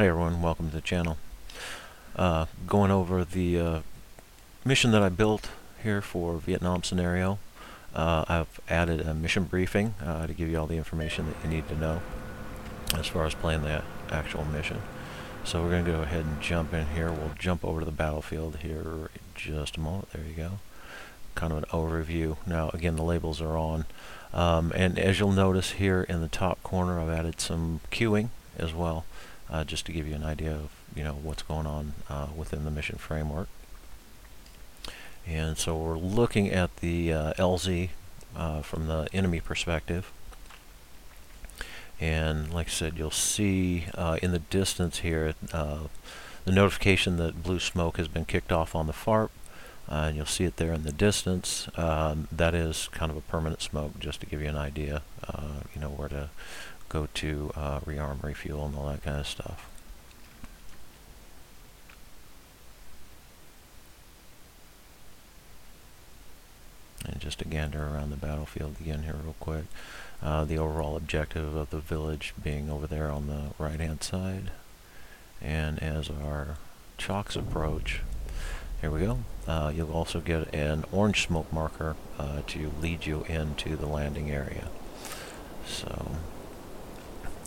Hi everyone, welcome to the channel. Uh, going over the uh, mission that I built here for Vietnam scenario. Uh, I've added a mission briefing uh, to give you all the information that you need to know as far as playing the actual mission. So we're going to go ahead and jump in here. We'll jump over to the battlefield here just a moment. There you go. Kind of an overview. Now again the labels are on. Um, and as you'll notice here in the top corner I've added some cueing as well uh, just to give you an idea of you know what's going on uh, within the mission framework. And so we're looking at the uh, LZ uh, from the enemy perspective. And like I said, you'll see uh, in the distance here uh, the notification that blue smoke has been kicked off on the FARP. and you'll see it there in the distance. Um, that is kind of a permanent smoke, just to give you an idea, you know, where to go to uh, rearm, refuel, and all that kind of stuff. And just a gander around the battlefield again here real quick. Uh, the overall objective of the village being over there on the right hand side. And as our chalks approach, here we go. Uh, you'll also get an orange smoke marker uh, to lead you into the landing area. So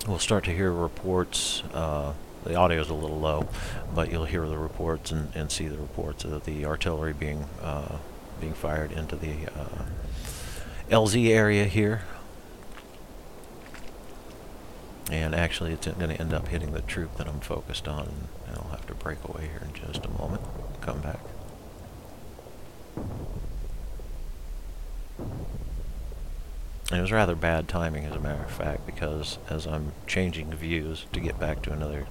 we'll start to hear reports. Uh, the audio is a little low, but you'll hear the reports and, and see the reports of the artillery being uh, being fired into the uh, LZ area here. And actually, it's going to end up hitting the troop that I'm focused on. And I'll have to break away here in just a moment. Come back. And it was rather bad timing, as a matter of fact, because as I'm changing views to get back to another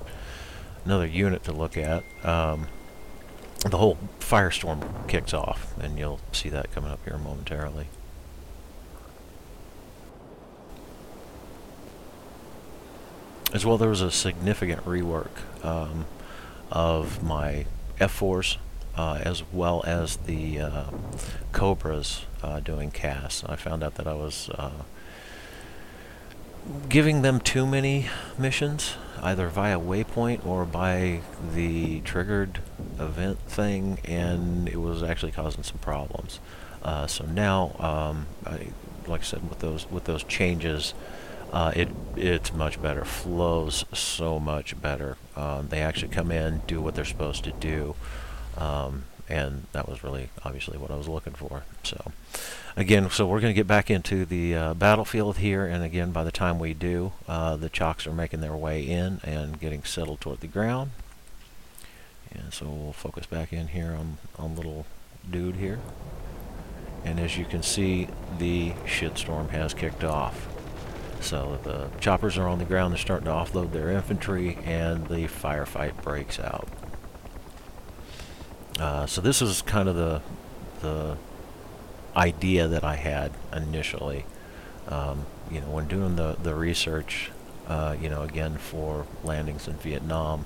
another unit to look at, um, the whole firestorm kicks off, and you'll see that coming up here momentarily. As well, there was a significant rework um, of my F4s uh, as well as the uh, Cobras uh, doing CAS. I found out that I was uh, giving them too many missions, either via waypoint or by the triggered event thing, and it was actually causing some problems. Uh, so now, um, I, like I said, with those with those changes, uh, it it's much better. Flows so much better. Um, they actually come in, do what they're supposed to do. Um, and that was really obviously what I was looking for. So again, so we're going to get back into the uh, battlefield here, and again, by the time we do, uh, the chalks are making their way in and getting settled toward the ground. And so we'll focus back in here on, on little dude here. And as you can see, the shitstorm has kicked off. So the choppers are on the ground, they're starting to offload their infantry, and the firefight breaks out. Uh, so this is kind of the the idea that I had initially. Um, you know, when doing the the research, uh, you know, again for landings in Vietnam,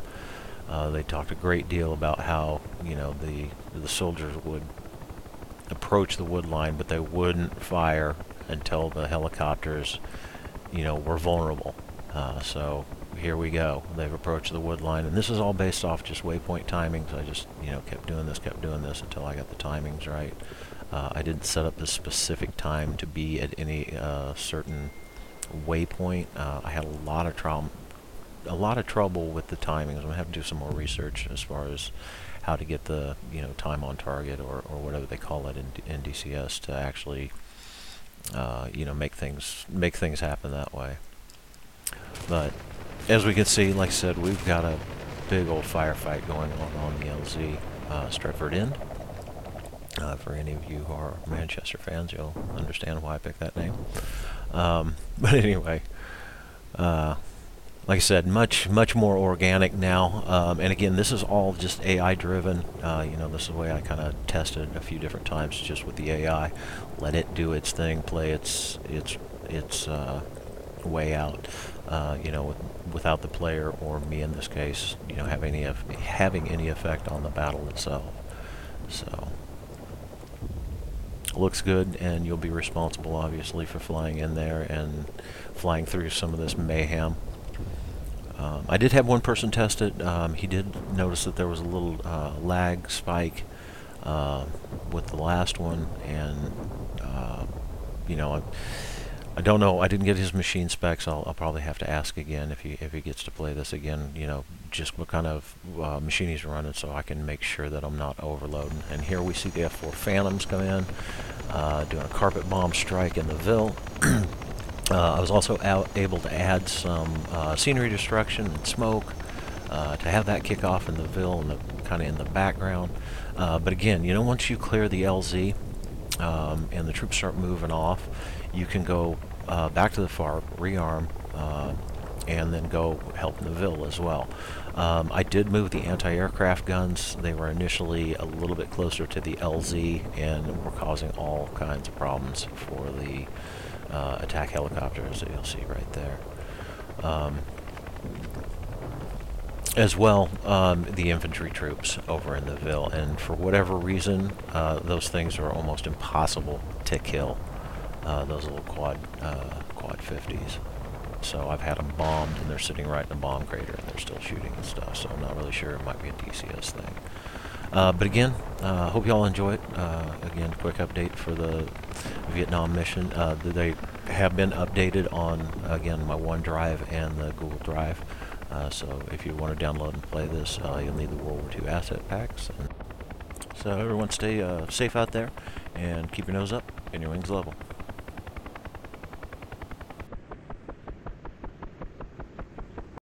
uh, they talked a great deal about how you know the the soldiers would approach the wood line, but they wouldn't fire until the helicopters, you know, were vulnerable. Uh, so here we go. They've approached the wood line, and this is all based off just waypoint timings. I just, you know, kept doing this, kept doing this until I got the timings right. Uh, I didn't set up the specific time to be at any uh, certain waypoint. Uh, I had a lot of trouble, a lot of trouble with the timings. I'm gonna have to do some more research as far as how to get the, you know, time on target or, or whatever they call it in, in DCS to actually, uh, you know, make things make things happen that way. But as we can see, like I said, we've got a big old firefight going on on the LZ uh, End. Uh, for any of you who are Manchester fans, you'll understand why I picked that name. Um, but anyway, uh, like I said, much much more organic now. Um, and again, this is all just AI driven. Uh, you know, this is the way I kind of tested a few different times just with the AI. Let it do its thing, play its its its uh, way out uh, you know, with, without the player or me in this case, you know, having any having any effect on the battle itself. So looks good, and you'll be responsible, obviously, for flying in there and flying through some of this mayhem. Um, I did have one person test it. Um, he did notice that there was a little uh, lag spike uh, with the last one, and uh, you know, I, I don't know. I didn't get his machine specs. I'll, I'll probably have to ask again if he if he gets to play this again. You know, just what kind of uh, machine he's running, so I can make sure that I'm not overloading. And here we see the F4 Phantoms come in, uh, doing a carpet bomb strike in the Ville. Uh, I was also able to add some uh, scenery destruction and smoke uh, to have that kick off in the Ville and kind of in the background. Uh, but again, you know, once you clear the LZ um, and the troops start moving off, you can go uh, back to the FARP, rearm, uh, and then go help in the Ville as well. Um, I did move the anti-aircraft guns. They were initially a little bit closer to the LZ and were causing all kinds of problems for the uh, attack helicopters that you'll see right there. Um, as well, um, the infantry troops over in the Ville, and for whatever reason, uh, those things are almost impossible to kill. Uh, those little quad uh, quad 50s. So I've had them bombed, and they're sitting right in the bomb crater, and they're still shooting and stuff. So I'm not really sure. It might be a DCS thing. Uh, but again, uh, hope you all enjoy it. Uh, again, quick update for the Vietnam mission. They have been updated on, again, my OneDrive and the Google Drive. Uh, so if you want to download and play this, uh, you'll need the World War II asset packs. So everyone stay safe out there and keep your nose up and your wings level.